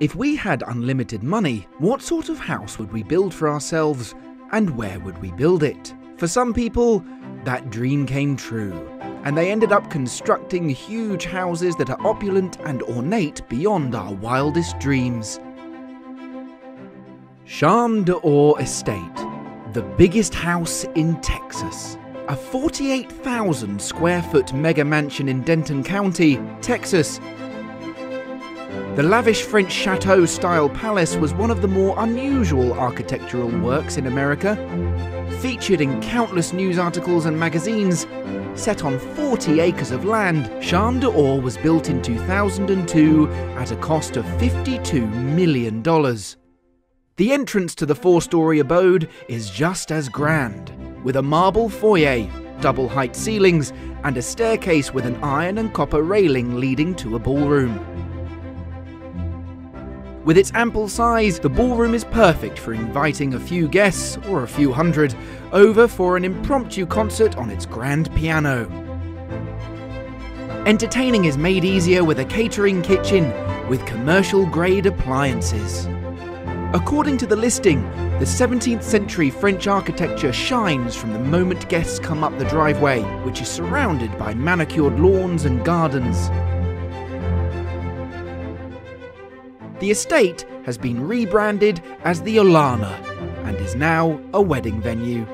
If we had unlimited money, what sort of house would we build for ourselves and where would we build it? For some people, that dream came true, and they ended up constructing huge houses that are opulent and ornate beyond our wildest dreams. Charme d'Or Estate, the biggest house in Texas. A 48,000 square foot mega mansion in Denton County, Texas. The lavish French chateau style palace was one of the more unusual architectural works in America. Featured in countless news articles and magazines, set on 40 acres of land, Charme d'Or was built in 2002 at a cost of $52 million. The entrance to the four story abode is just as grand, with a marble foyer, double height ceilings, and a staircase with an iron and copper railing leading to a ballroom. With its ample size, the ballroom is perfect for inviting a few guests, or a few hundred, over for an impromptu concert on its grand piano. Entertaining is made easier with a catering kitchen with commercial grade appliances. According to the listing, the 17th century French architecture shines from the moment guests come up the driveway, which is surrounded by manicured lawns and gardens. The estate has been rebranded as the Olana and is now a wedding venue.